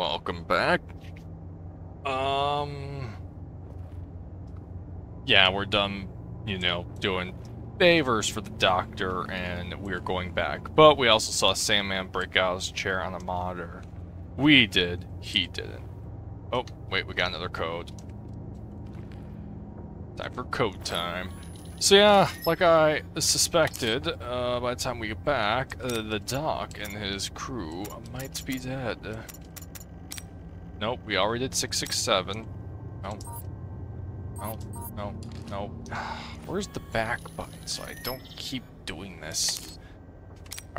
Welcome back. Um. Yeah, we're done, you know, doing favors for the doctor, and we're going back. But we also saw Sandman break out his chair on the monitor. We did, he didn't. Oh, wait, we got another code. Time for code time. So yeah, like I suspected, uh, by the time we get back, uh, the doc and his crew might be dead. Nope, we already did 667. No. No, no, no. Where's the back button so I don't keep doing this?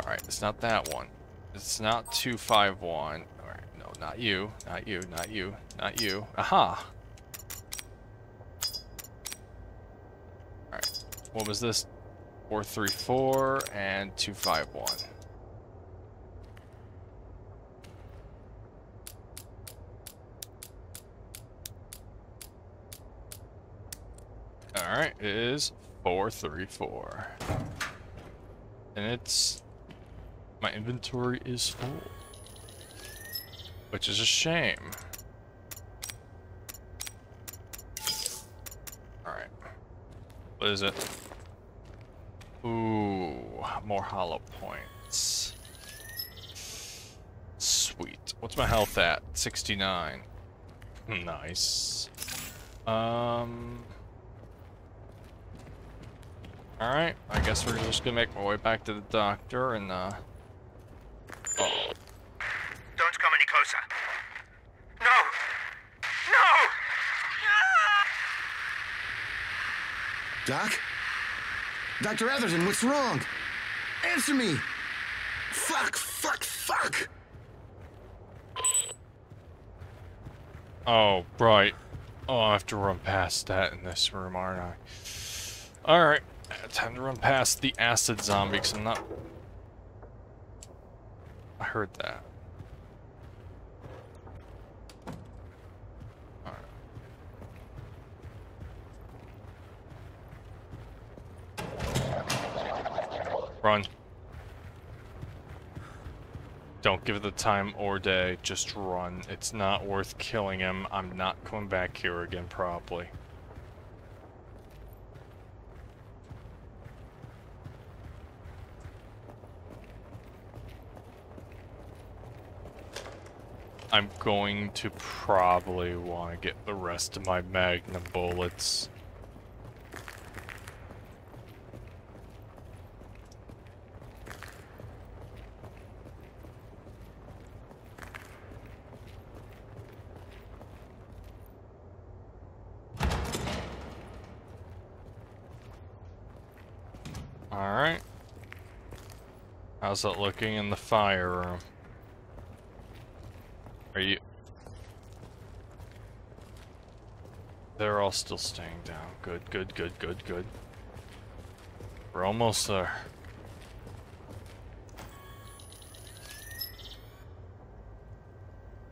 Alright, it's not that one. It's not 251. Alright, no, not you. Not you, not you, not you. Aha! Alright, what was this? 434 and 251. Alright, it is 434. And it's... My inventory is full. Which is a shame. Alright. What is it? Ooh, more hollow points. Sweet. What's my health at? 69. Nice. Um... Alright, I guess we're just gonna make my way back to the doctor and, uh... Oh. Don't come any closer. No! No! Doc? Dr. Atherton, what's wrong? Answer me! Fuck, fuck, fuck! Oh, right. Oh, I have to run past that in this room, aren't I? Alright, Uh, time to run past the acid zombie, because I'm not... I heard that. Run. Don't give it the time or day, just run. It's not worth killing him. I'm not coming back here again, probably. I'm going to probably want to get the rest of my magnum bullets. Alright. How's that looking in the fire room? Are you... They're all still staying down. Good, good, good, good, good. We're almost there.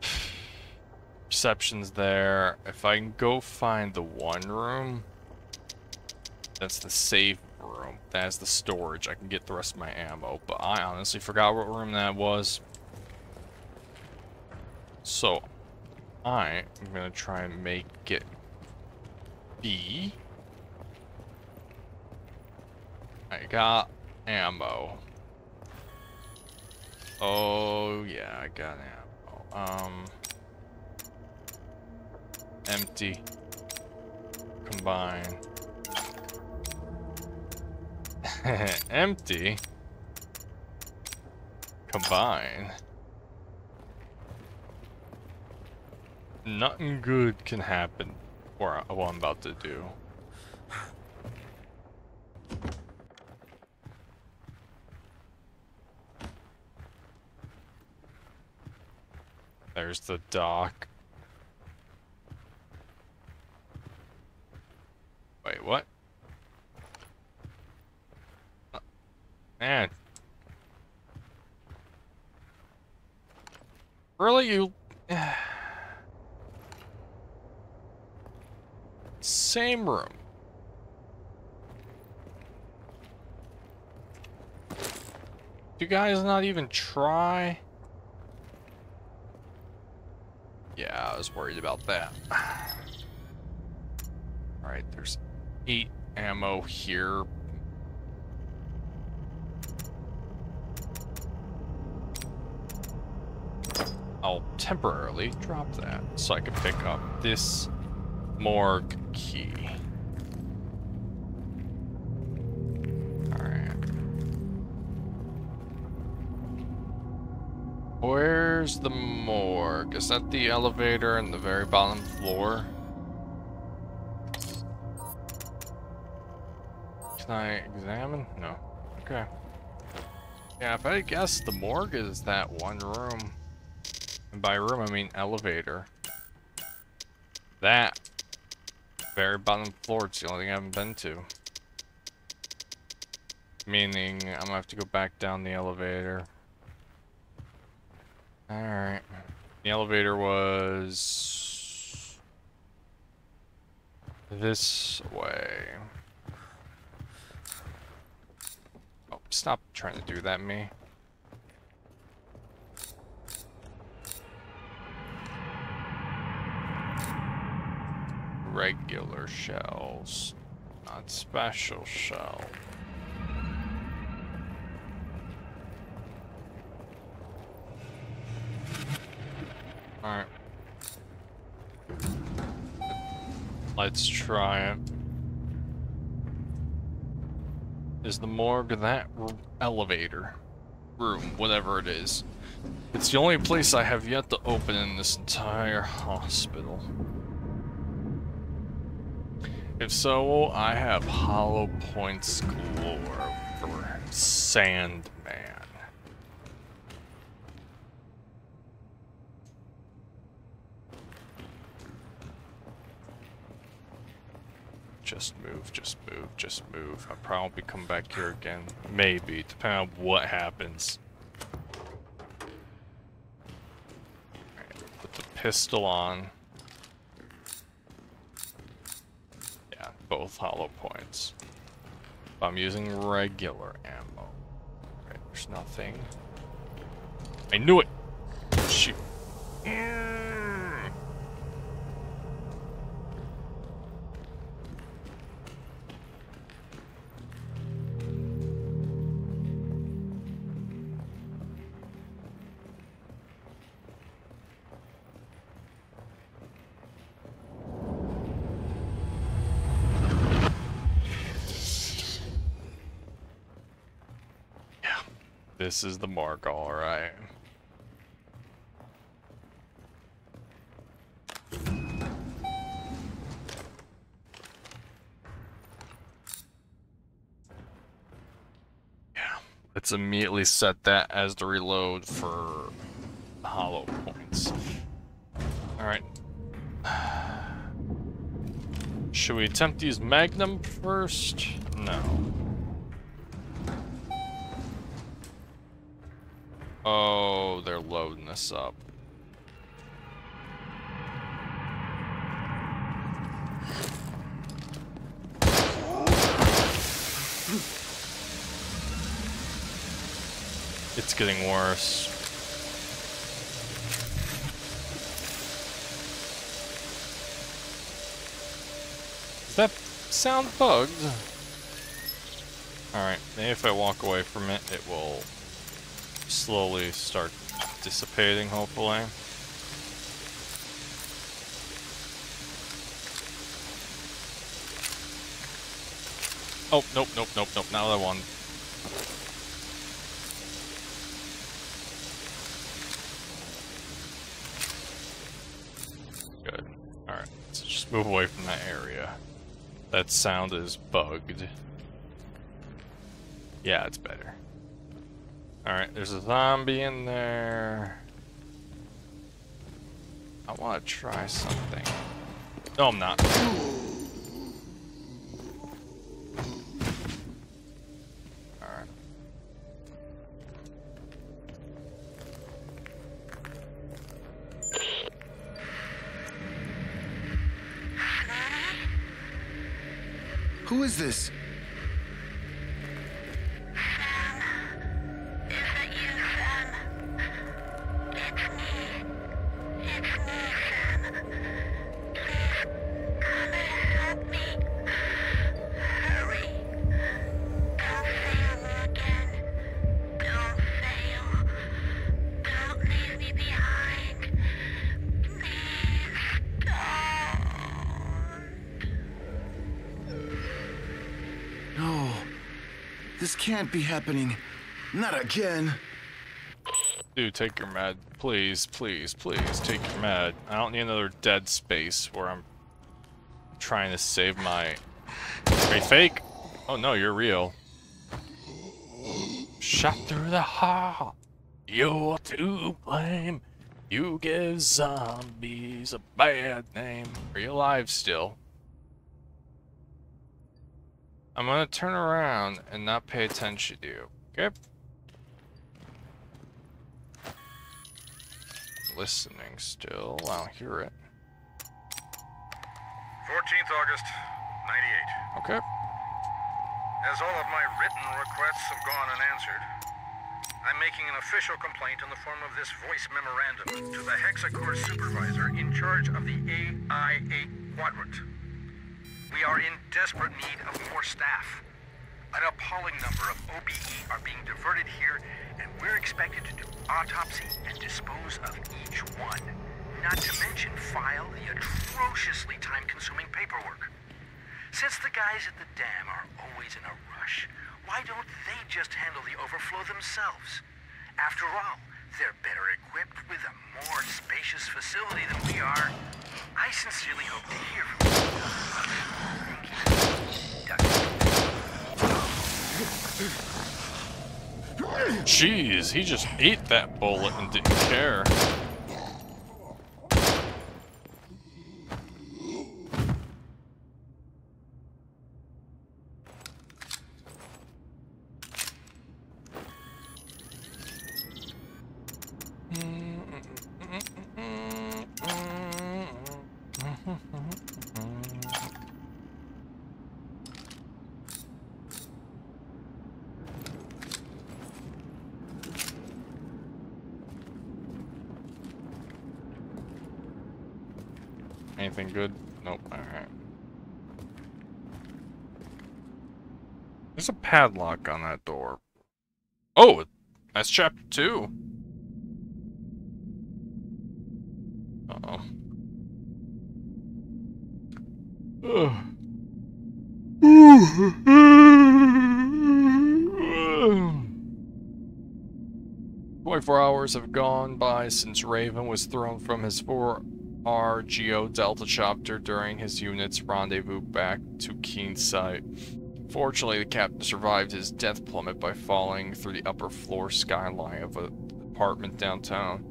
Reception's there. If I can go find the one room, that's the safe room. That's the storage. I can get the rest of my ammo. But I honestly forgot what room that was. So, I am going to try and make it B. I got ammo. Oh, yeah, I got ammo. Um, empty. Combine. empty. Combine. Nothing good can happen for what I'm about to do. There's the dock. Wait, what? Uh, man. Really, you... Same room. You guys not even try? Yeah, I was worried about that. Alright, there's eight ammo here. I'll temporarily drop that so I can pick up this morgue key. Alright. Where's the morgue? Is that the elevator in the very bottom floor? Can I examine? No. Okay. Yeah, if I guess the morgue is that one room. And by room, I mean elevator. That very bottom floor, it's the only thing I haven't been to. Meaning, I'm gonna have to go back down the elevator. Alright. The elevator was... This way. Oh, stop trying to do that, me. Regular shells, not special shell. Alright. Let's try it. Is the morgue that elevator? Room, whatever it is. It's the only place I have yet to open in this entire hospital. So, I have hollow points galore for Sandman. Just move, just move, just move. I'll probably come back here again. Maybe, depending on what happens. Put the pistol on. Both hollow points. I'm using regular ammo. There's nothing. I knew it! Shoot. This is the mark, alright. Yeah, let's immediately set that as the reload for hollow points. Alright. Should we attempt to use Magnum first? No. Oh, they're loading this up. It's getting worse. Does that sound bugged? Alright, maybe if I walk away from it, it will slowly start dissipating, hopefully. Oh, nope, nope, nope, nope, not that one. Good. Alright, so just move away from that area. That sound is bugged. Yeah, it's better. Alright, there's a zombie in there. I want to try something. No, I'm not. Alright. Who is this? Can't be happening. Not again. Dude, take your med. Please, please, please, take your med. I don't need another dead space where I'm trying to save my... Wait, fake? Oh no, you're real. Shot through the heart. You're to blame. You give zombies a bad name. Are you alive still? I'm gonna turn around and not pay attention to you. Okay? Listening still. I don't hear it. 14th August, 98. Okay. As all of my written requests have gone unanswered, I'm making an official complaint in the form of this voice memorandum to the Hexacore supervisor in charge of the AI-8 quadrant. We are in desperate need of more staff. An appalling number of OBE are being diverted here, and we're expected to do autopsy and dispose of each one. Not to mention file the atrociously time-consuming paperwork. Since the guys at the dam are always in a rush, why don't they just handle the overflow themselves? After all, they're better equipped with a more spacious facility than we are. I sincerely hope to hear from you. Jeez, he just ate that bullet and didn't care. Anything good? Nope. Alright. There's a padlock on that door. Oh, that's chapter two. Uh oh. Twenty-four hours have gone by since Raven was thrown from his four RGO Delta chopper during his unit's rendezvous back to Keensight. Fortunately, the captain survived his death plummet by falling through the upper floor skyline of an apartment downtown.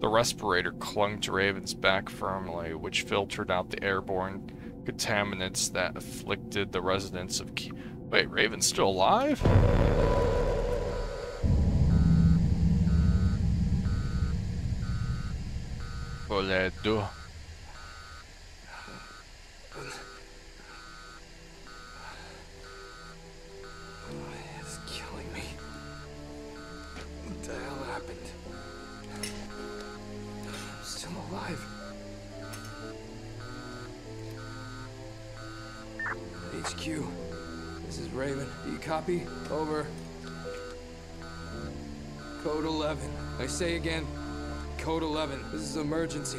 The respirator clung to Raven's back firmly, which filtered out the airborne contaminants that afflicted the residents of Ke- Wait, Raven's still alive? Toledo. Copy? Over. Code 11. I say again. Code 11. This is emergency.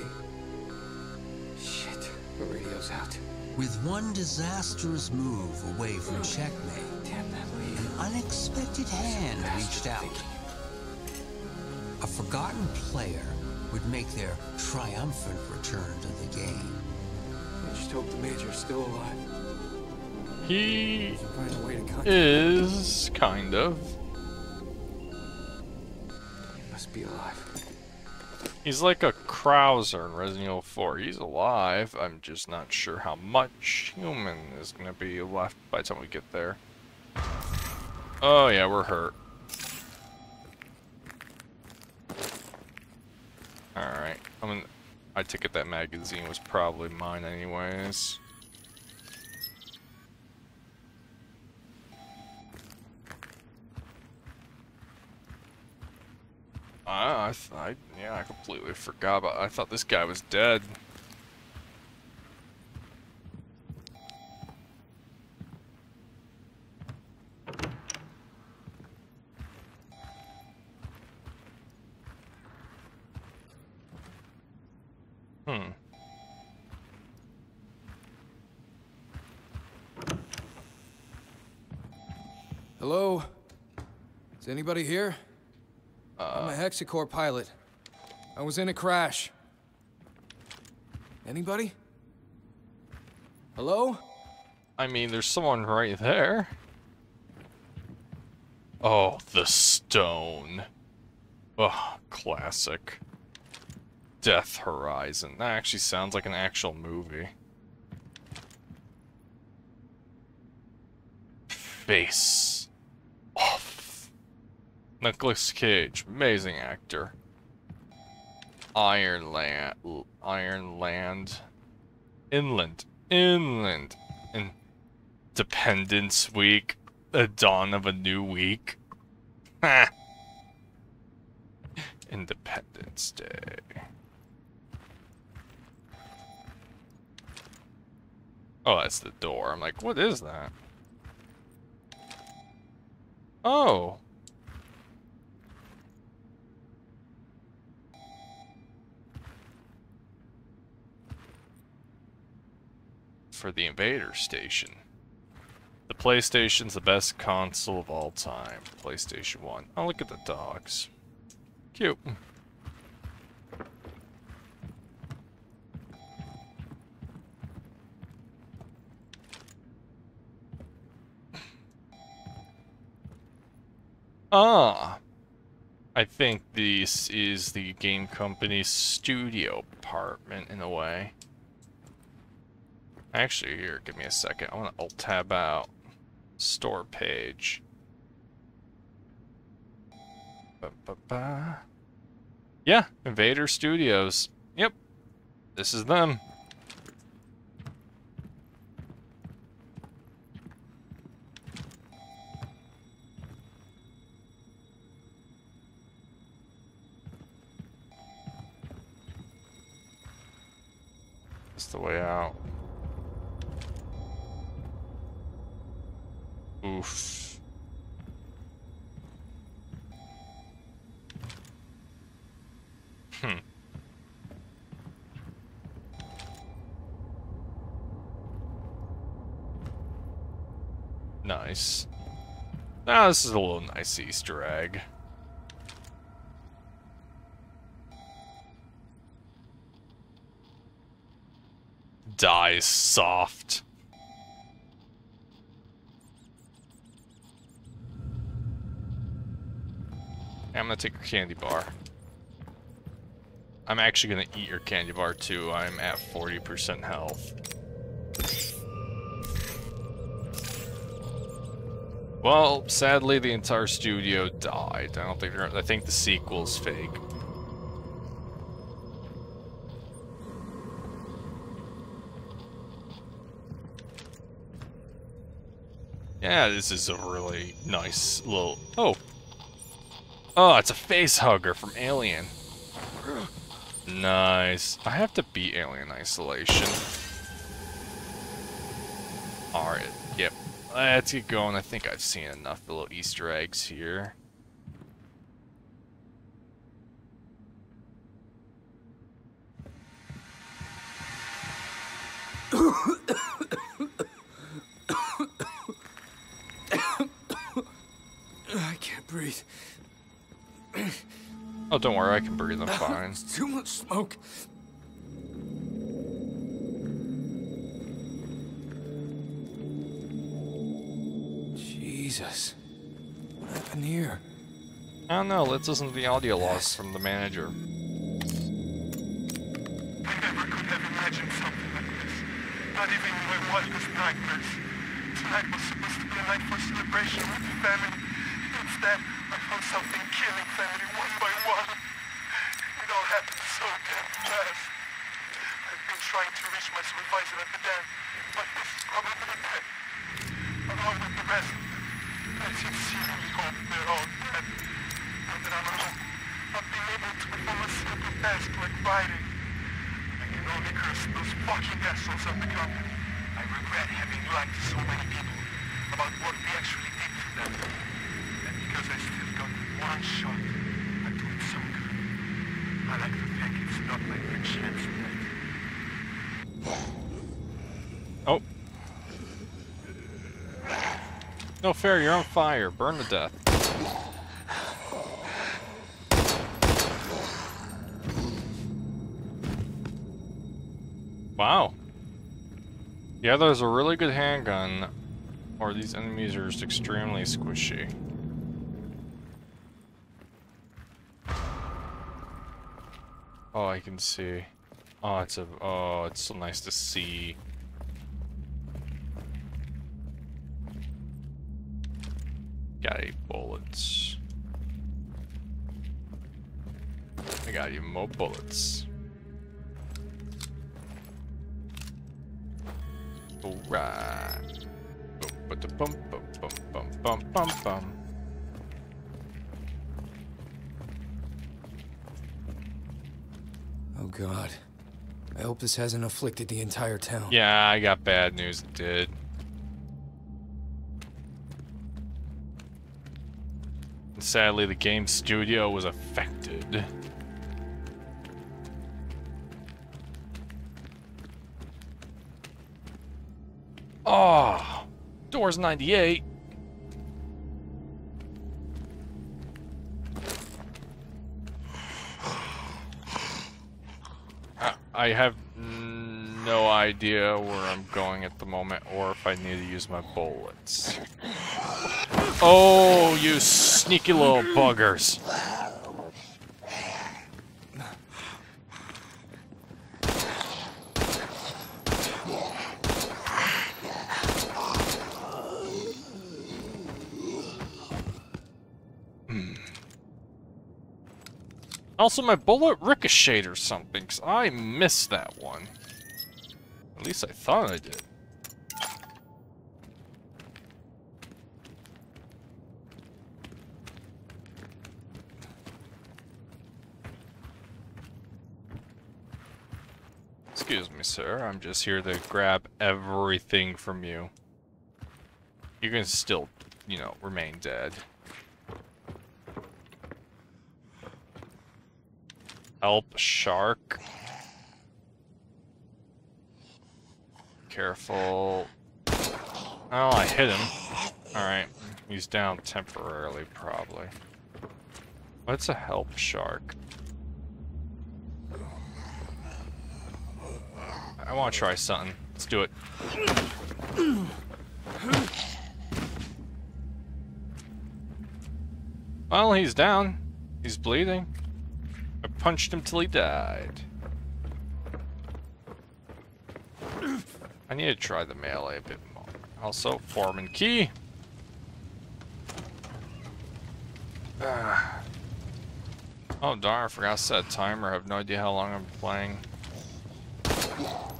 Shit. The radio's out. With one disastrous move away from oh, checkmate, Damn that an unexpected hand reached out. A forgotten player would make their triumphant return to the game. I just hope the Major's still alive. He Find a way to contact is kind of. He must be alive. He's like a Krauser in Resident Evil 4. He's alive. I'm just not sure how much human is going to be left by the time we get there. Oh yeah, we're hurt. Alright. I mean, I take it that magazine was probably mine anyways. I, I, yeah, I completely forgot about. I thought this guy was dead. Hmm. Hello? Is anybody here? I'm a uh, Hexacore pilot. I was in a crash. Anybody? Hello? I mean, there's someone right there. Oh, the stone. Oh, classic. Death Horizon. That actually sounds like an actual movie. Face. Nicolas Cage, amazing actor. Ironland, Ironland, Inland, Inland, Independence Week, the dawn of a new week. Independence Day. Oh, that's the door. I'm like, what is that? Oh. For the Invader Station. The PlayStation's the best console of all time. PlayStation 1. Oh, look at the dogs. Cute. Ah. I think this is the game company's studio apartment in a way. Actually, here, give me a second. I want to alt tab out. Store page. Ba -ba -ba. Yeah, Invader Studios. Yep. This is them. That's the way out. Oof. Hmm. Nice. Now this is a little nice Easter egg. Die soft. I'm gonna take your candy bar. I'm actually gonna eat your candy bar too. I'm at 40% health. Well, sadly, the entire studio died. I don't think. I think the sequel's fake. Yeah, this is a really nice little. Oh, Oh, it's a face hugger from Alien. Nice. I have to beat Alien Isolation. Alright. Let's get going. I think I've seen enough little Easter eggs here. I can't breathe. Oh, don't worry, I can breathe. I'm fine. It's too much smoke. Jesus. What happened here? I don't know. Let's listen to the audio logs from the manager. I never could have imagined something like this. Not even in my wildest nightmares. Tonight was supposed to be a night for celebration with the family. Instead, I found something killing family one by one. It all happened so damn fast. I've been trying to reach my supervisor at the dam, but this is probably the day. Along with the rest, I that able to a simple task like the company. I regret having lied to so many people about what we actually no fair, you're on fire. Burn to death. Wow. Yeah, there's a really good handgun, or these enemies are just extremely squishy. Oh, I can see. Oh, it's a. Oh, it's so nice to see. More bullets. Alright. Bum, bum, bum, bum, bum, bum, bum, bum. Oh god. I hope this hasn't afflicted the entire town. Yeah, I got bad news. It did. And sadly, the game studio was affected. Doors 98. I- I have no idea where I'm going at the moment or if I need to use my bullets. Oh, you sneaky little buggers. Also, my bullet ricocheted or something, because I missed that one. At least I thought I did. Excuse me, sir. I'm just here to grab everything from you. You can still, you know, remain dead. Help, shark. Careful. Oh, I hit him. Alright. He's down temporarily, probably. What's a help shark? I want to try something. Let's do it. Well, he's down. He's bleeding. I punched him till he died. I need to try the melee a bit more. Also, Foreman key. Ah. Oh darn, I forgot to set a timer. I have no idea how long I'm playing.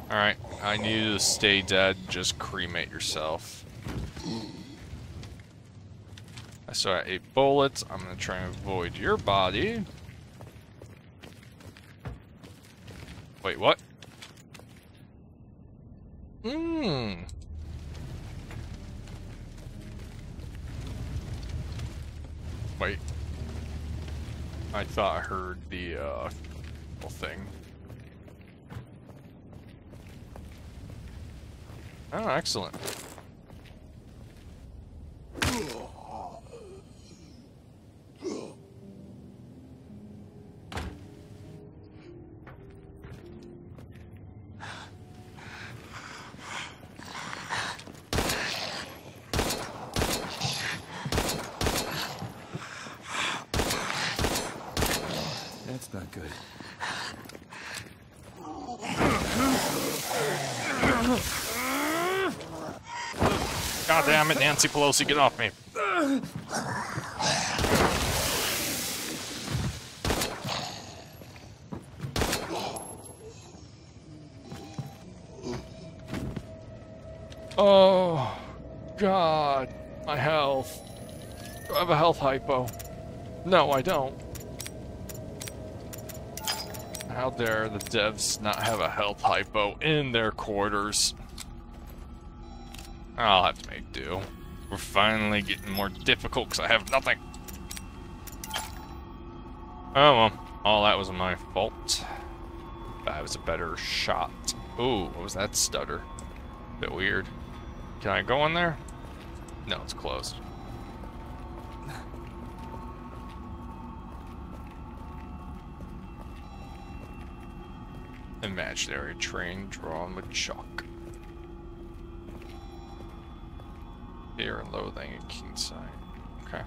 Alright, I need to stay dead. Just cremate yourself. I got eight bullets. I'm gonna try and avoid your body. Wait, what? Mmm. Wait. I thought I heard the, uh, thing. Oh, excellent. Nancy Pelosi, get off me. Oh, God, my health. Do I have a health hypo? No, I don't. How dare the devs not have a health hypo in their quarters? I'll have to make do. We're finally getting more difficult because I have nothing. Oh well, all that was my fault. That was a better shot. Ooh, what was that stutter? Bit weird. Can I go in there? No, it's closed. Imaginary train drawn with chalk. Fear and loathing at keen sight. Okay.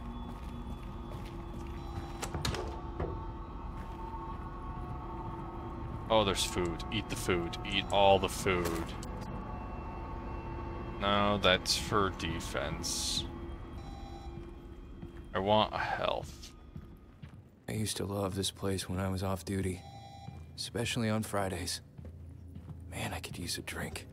Oh, there's food. Eat the food. Eat all the food. No, that's for defense. I want health. I used to love this place when I was off duty, especially on Fridays. Man, I could use a drink.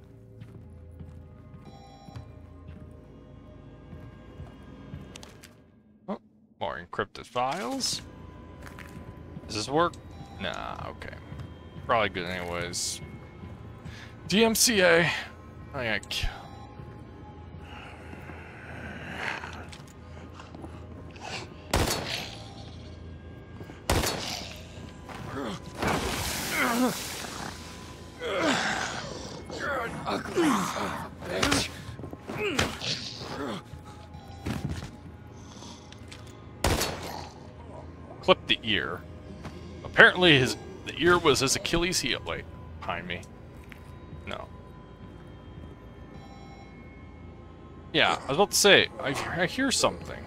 Files. Does this work? Nah, okay. Probably good anyways. DMCA. I got was his Achilles heel. Wait, behind me. No. Yeah, I was about to say, I, I hear something.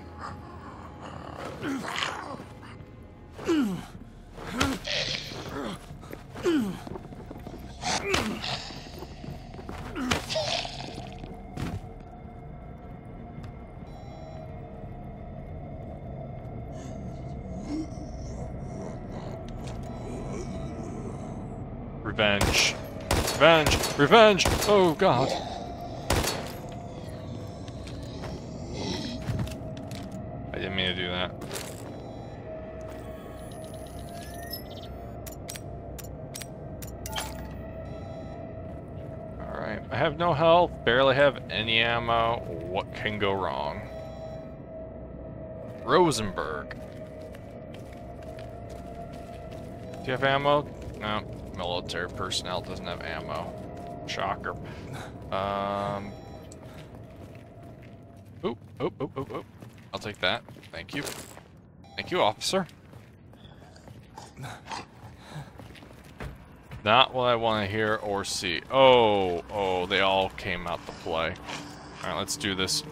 Revenge! Revenge! Oh god. I didn't mean to do that. Alright, I have no health, barely have any ammo. What can go wrong? Rosenberg. Do you have ammo? No. Military personnel doesn't have ammo. Shocker. Um. Oop, oop, oop, oop, oop. I'll take that. Thank you. Thank you, officer. Not what I want to hear or see. Oh, oh, they all came out to play. Alright, let's do this.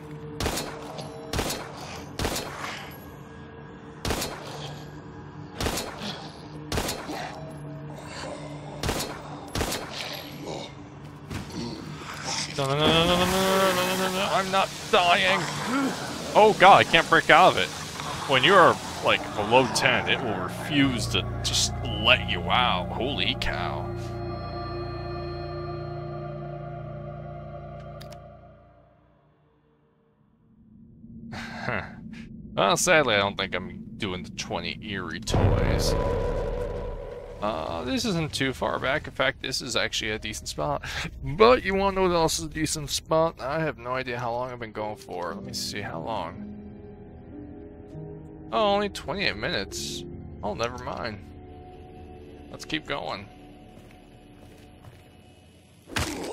No, no, no, no, no, no, no, no, no, I'm not dying. Oh god, I can't break out of it. When you're like below 10, it will refuse to just let you out. Holy cow. well, sadly, I don't think I'm doing the 20 eerie toys. Uh, this isn't too far back. In fact, this is actually a decent spot. But you want to know what else is a decent spot? I have no idea how long I've been going for. Let me see how long. Oh, only 28 minutes. Oh, never mind. Let's keep going. Can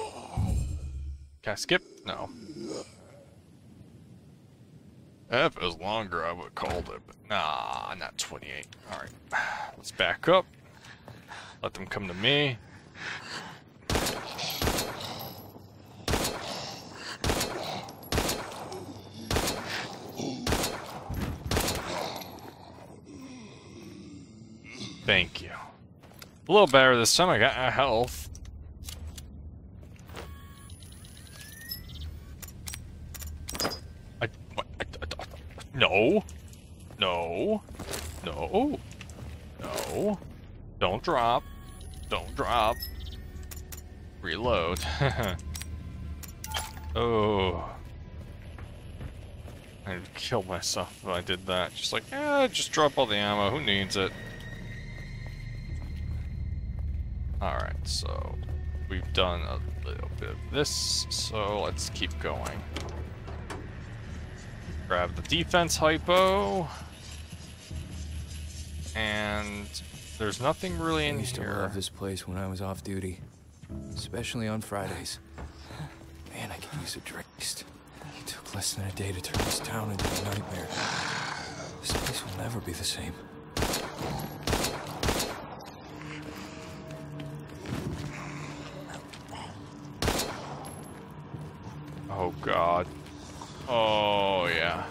I skip? No. If it was longer, I would have called it, but nah, not 28. Alright, let's back up. Let them come to me. Thank you. A little better this time. I got a health. I, I, I, no. No. No. No. Don't drop. Don't drop. Reload. oh. I'd kill myself if I did that. Just like, eh, just drop all the ammo. Who needs it? Alright, so we've done a little bit of this, so let's keep going. Grab the defense hypo. And there's nothing really in I used here. to love this place when I was off duty, especially on Fridays. Man, I can use a drink. It took less than a day to turn this town into a nightmare. This place will never be the same. Oh, God. Oh, yeah.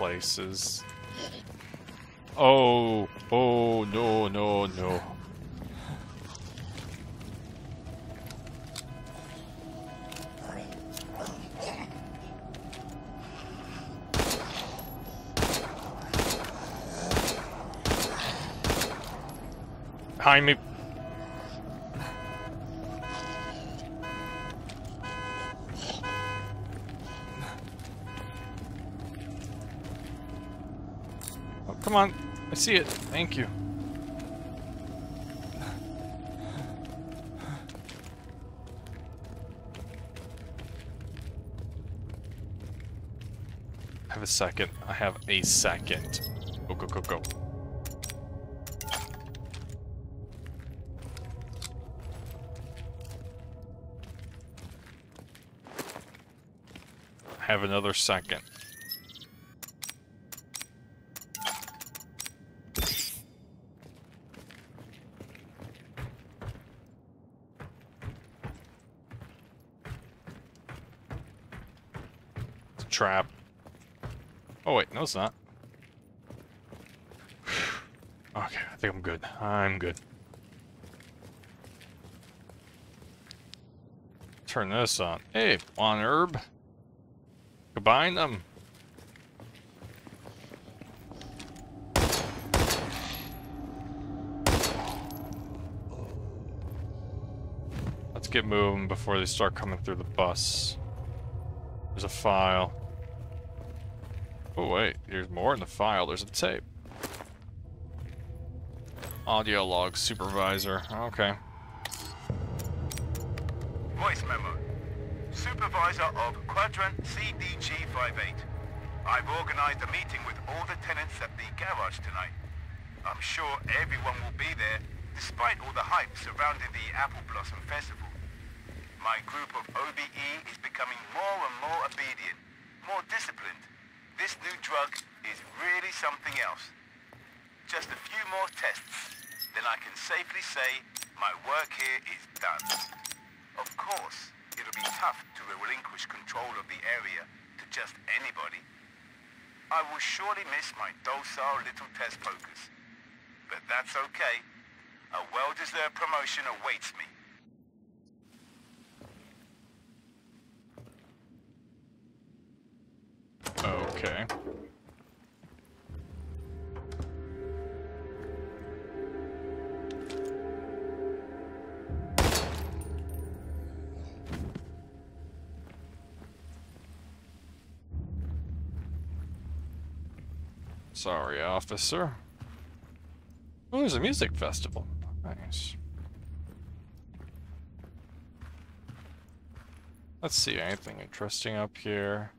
Places. Oh, oh, no, no, no. Behind come on. I see it. Thank you. I have a second. I have a second. Go, go, go, go. Have another second. Trap. Oh wait, no it's not. Okay, I think I'm good. I'm good. Turn this on. Hey, one herb. Combine them. Let's get moving before they start coming through the bus. There's a file. Oh wait, there's more in the file. There's a tape. Audio log supervisor. Okay. Voice memo. Supervisor of Quadrant CDG-58. I've organized a meeting with all the tenants at the garage tonight. I'm sure everyone will be there, despite all the hype surrounding the Apple Blossom Festival. My group of OBE is becoming more and more obedient, more disciplined. This new drug is really something else. Just a few more tests, then I can safely say my work here is done. Of course, it'll be tough to relinquish control of the area to just anybody. I will surely miss my docile little test pokers. But that's okay. A well-deserved promotion awaits me. Oh. Okay. Sorry, officer. Oh, there's a music festival. Nice. Let's see, anything interesting up here?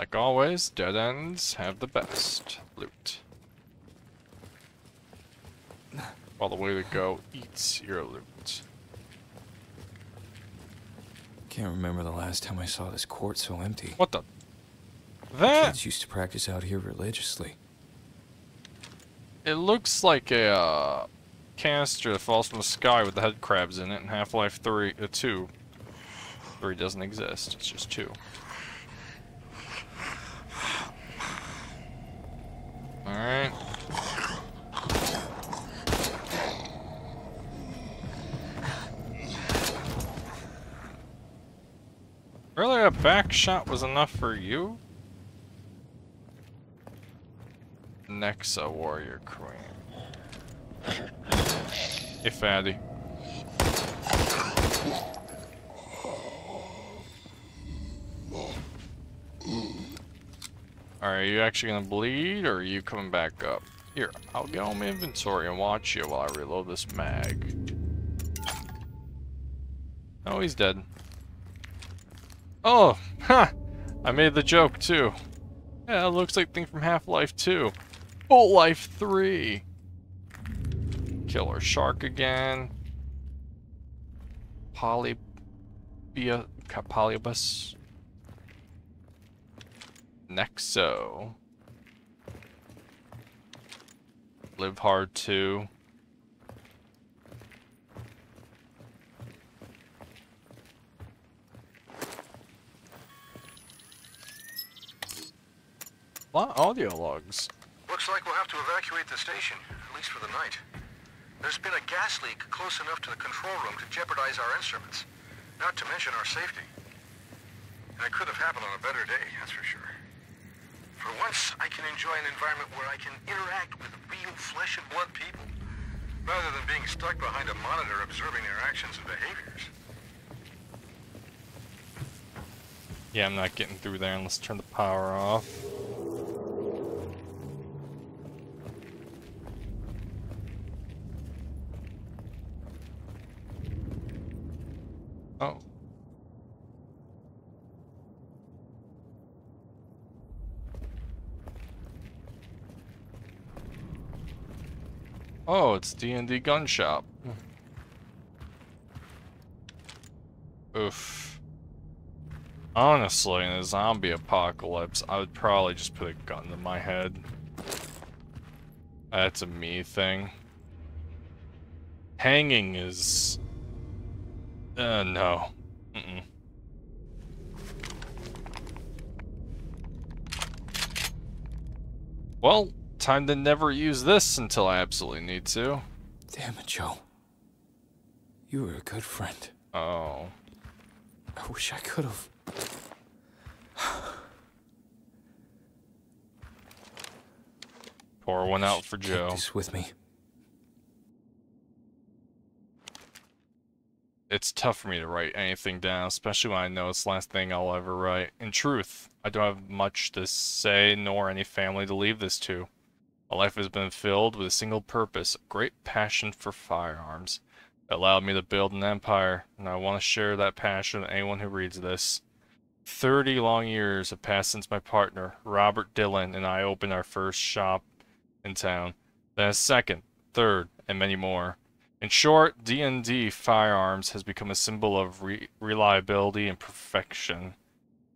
Like always, dead ends have the best loot. While the way to go eats your loot. Can't remember the last time I saw this court so empty. What the? That Kids used to practice out here religiously. it looks like a uh, canister that falls from the sky with the head crabs in it in Half-Life 3, uh, 2. 3 doesn't exist, it's just 2. Alright. Really, a back shot was enough for you? Nexa Warrior Queen. Hey, fatty. Are you actually gonna bleed, or are you coming back up? Here, I'll get on my inventory and watch you while I reload this mag. Oh, he's dead. Oh, ha! I made the joke, too. Yeah, it looks like thing from Half-Life 2. Full Life 3! Killer shark again. Poly... Polypus. Nexo. Live Hard 2. A lot audio logs. Looks like we'll have to evacuate the station, at least for the night. There's been a gas leak close enough to the control room to jeopardize our instruments, not to mention our safety. And it could have happened on a better day, that's for sure. For once, I can enjoy an environment where I can interact with real flesh and blood people, rather than being stuck behind a monitor observing their actions and behaviors. Yeah, I'm not getting through there unless I turn the power off. Oh. Oh, D&D gun shop. Oof. Honestly, in a zombie apocalypse, I would probably just put a gun to my head. That's a me thing. Hanging is... Uh, no. Mm -mm. Well, time to never use this until I absolutely need to. Damn it, Joe. You were a good friend. Oh. I wish I could have. Pour one out for Joe. this with me. It's tough for me to write anything down, especially when I know it's the last thing I'll ever write. In truth, I don't have much to say nor any family to leave this to. My life has been filled with a single purpose, a great passion for firearms. It allowed me to build an empire, and I want to share that passion with anyone who reads this. Thirty long years have passed since my partner, Robert Dillon, and I opened our first shop in town. Then a second, third, and many more. In short, D&D Firearms has become a symbol of re reliability and perfection.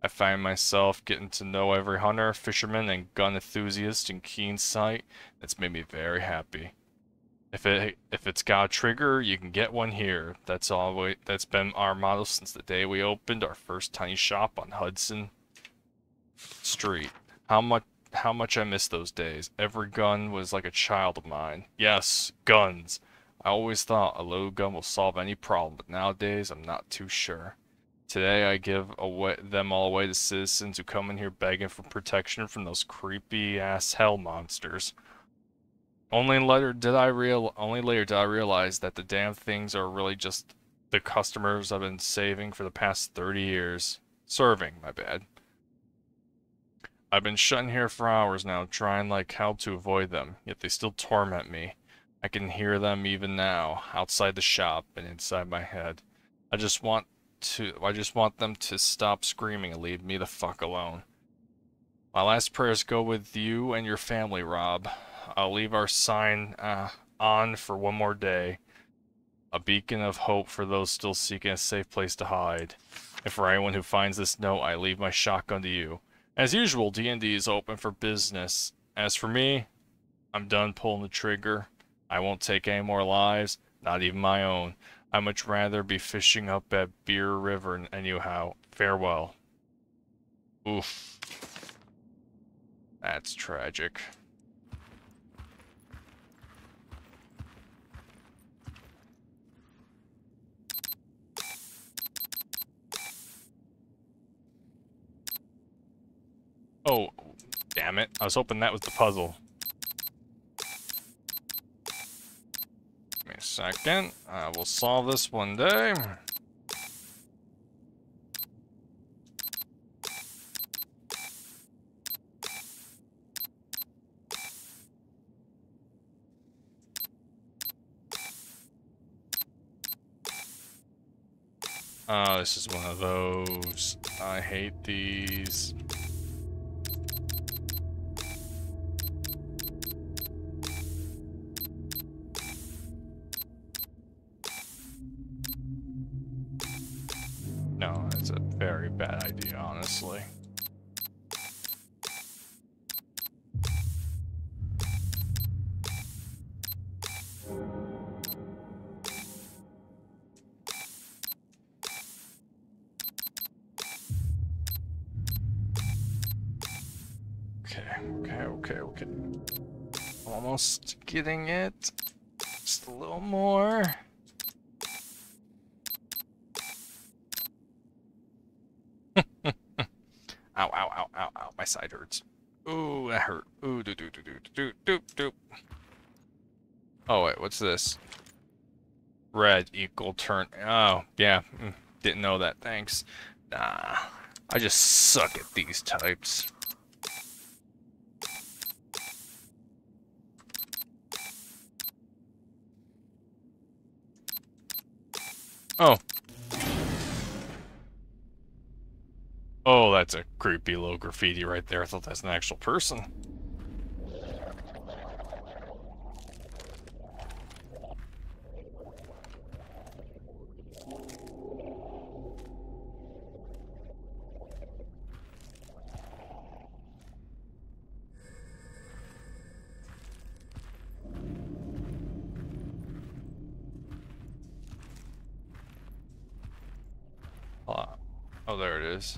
I find myself getting to know every hunter, fisherman, and gun enthusiast in keen sight. That's made me very happy. If it if it's got a trigger, you can get one here. That's always that's been our motto since the day we opened our first tiny shop on Hudson Street. How much how much I miss those days. Every gun was like a child of mine. Yes, guns. I always thought a low gun will solve any problem, but nowadays I'm not too sure. Today I give away them all away to citizens who come in here begging for protection from those creepy ass hell monsters. Only later did I real only later did I realize that the damn things are really just the customers I've been saving for the past 30 years. Serving, my bad. I've been shut in here for hours now, trying like hell to avoid them, yet they still torment me. I can hear them even now, outside the shop and inside my head. I just want to I just want them to stop screaming and leave me the fuck alone. My last prayers go with you and your family, Rob. I'll leave our sign uh, on for one more day. A beacon of hope for those still seeking a safe place to hide. And for anyone who finds this note, I leave my shotgun to you. As usual, D&D is open for business. As for me, I'm done pulling the trigger. I won't take any more lives, not even my own. I'd much rather be fishing up at Beer River anyhow. Farewell. Oof. That's tragic. Oh, damn it. I was hoping that was the puzzle. second. I will solve this one day. Oh, this is one of those. I hate these. Very bad idea, honestly. Okay, okay, okay, okay. Almost getting it. Just a little more. My side hurts. Ooh, that hurt. Ooh, doo doo doo doo doo doo doo. Oh, wait, what's this? Red equal turn. Oh, yeah. mm, Didn't know that. Thanks. Nah. I just suck at these types. Oh. Oh, that's a creepy little graffiti right there. I thought that's an actual person. Oh, there it is.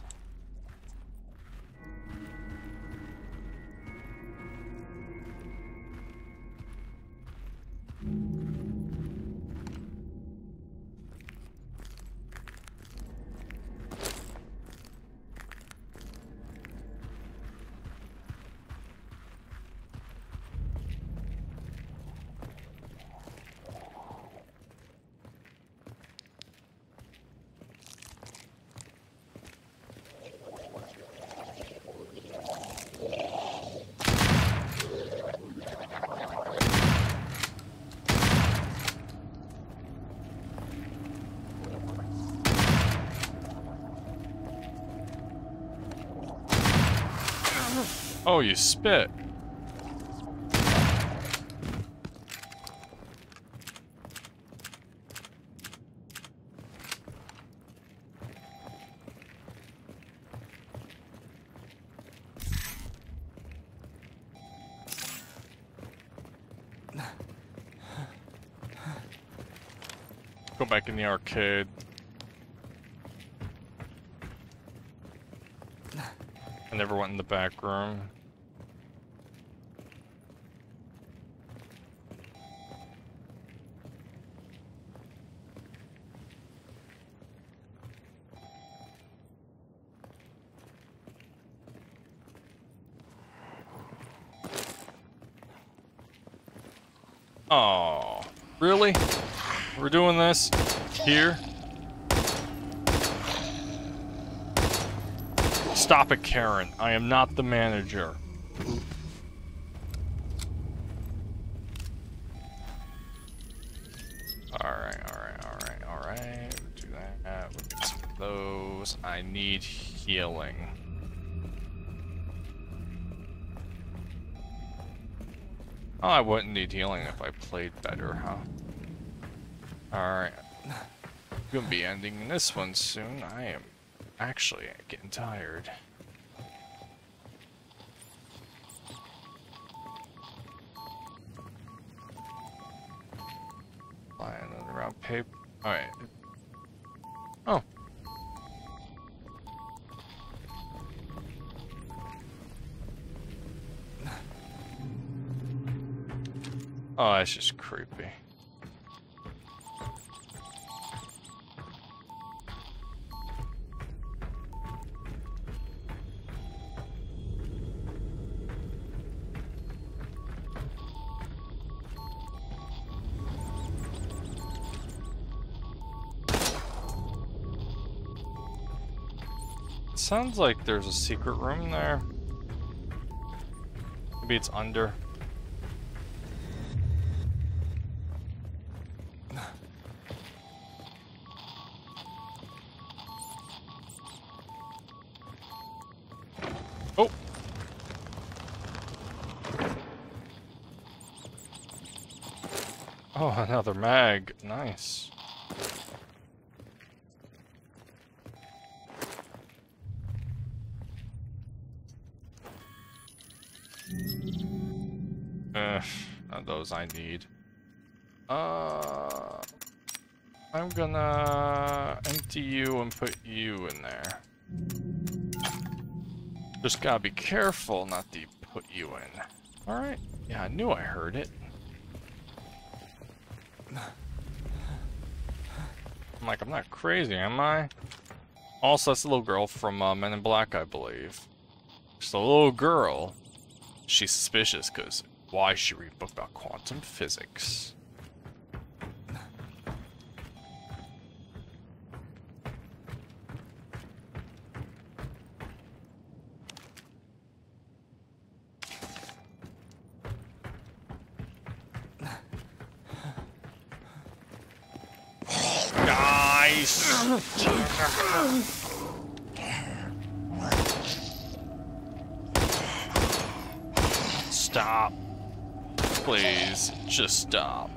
Oh, you spit. Go back in the arcade. I never went in the back room. Oh, really? We're doing this here? Stop it, Karen. I am not the manager. Alright, alright, alright, alright. Do that. We'll some of those. I need healing. Oh, I wouldn't need healing if I played better, huh? Alright. Gonna be ending this one soon. I am actually getting tired. Flying around paper. Alright. Oh. Oh, that's just creepy. Sounds like there's a secret room there. Maybe it's under. Oh, another mag. Nice. Uh, not those I need. Uh, I'm gonna empty you and put you in there. Just gotta be careful not to put you in. Alright. Yeah, I knew I heard it. I'm like, I'm not crazy, am I? Also, that's the little girl from uh, Men in Black, I believe. Just a little girl. She's suspicious because why she read a book about quantum physics? Just stop.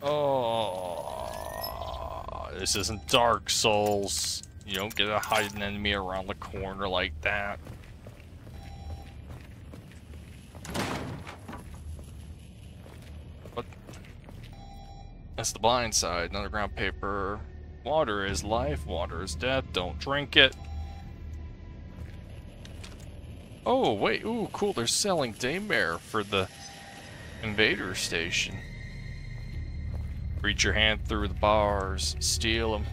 Oh, this isn't Dark Souls. You don't get a hidden enemy around the corner like that. But that's the blind side. Underground paper. Water is life, water is death. Don't drink it. Oh, wait. Ooh, cool. They're selling Daymare for the invader station. Reach your hand through the bars. Steal them.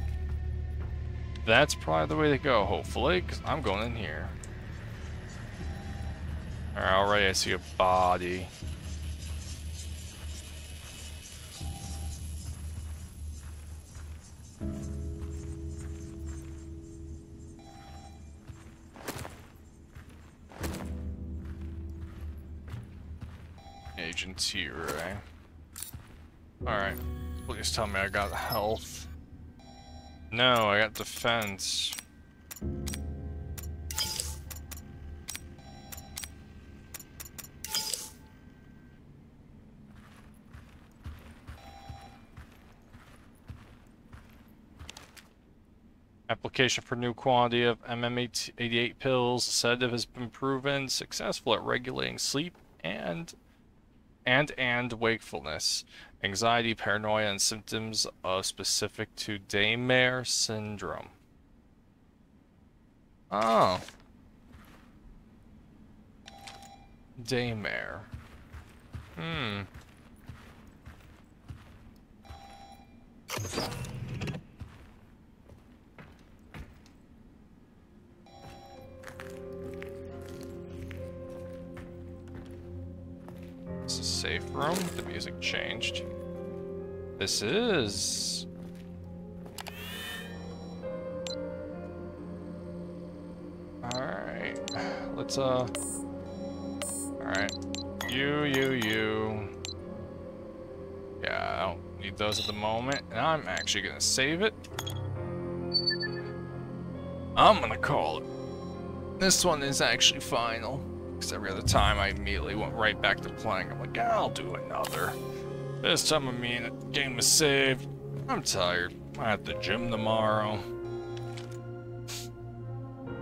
That's probably the way to go, hopefully, because I'm going in here. Alright, I see a body. Tell me I got health. No, I got defense. Application for new quantity of MM88 pills. Sedative has been proven successful at regulating sleep and and and wakefulness, anxiety, paranoia, and symptoms of specific to Daymare syndrome. Oh. Daymare. Hmm. Safe room. The music changed. This is... Alright. Let's, uh... Alright. You, you, you. Yeah, I don't need those at the moment. And I'm actually gonna save it. I'm gonna call it. This one is actually final. Because every other time I immediately went right back to playing. I'm like, I'll do another. This time I mean it. Game is saved. I'm tired. I'm at the gym tomorrow.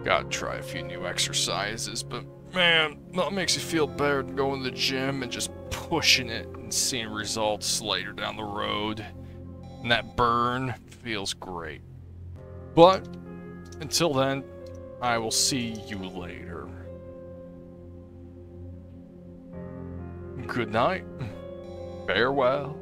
Gotta try a few new exercises, but man, that makes you feel better than going to the gym and just pushing it and seeing results later down the road. And that burn feels great. But until then, I will see you later. Good night. Farewell.